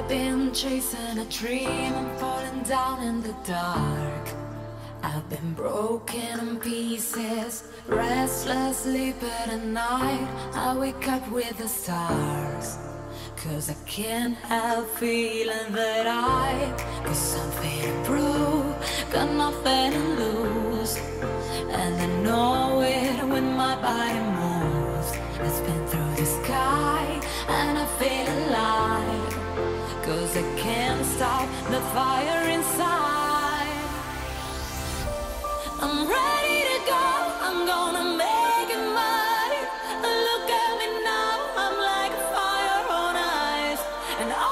I've been chasing a dream, I'm falling down in the dark. I've been broken in pieces, restless sleeping at night. I wake up with the stars. Cause I can't help feeling that I got something to prove, got nothing to lose. And I know it when my body Cause I can't stop the fire inside. I'm ready to go, I'm gonna make it mine. Look at me now, I'm like fire on ice. And I